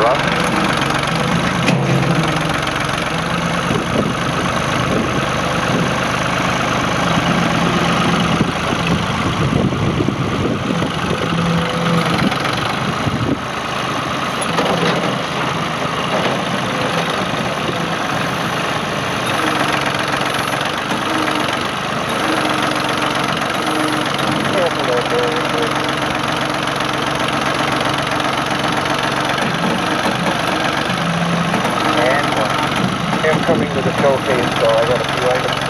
Roger. Coming to the showcase, so I got a few items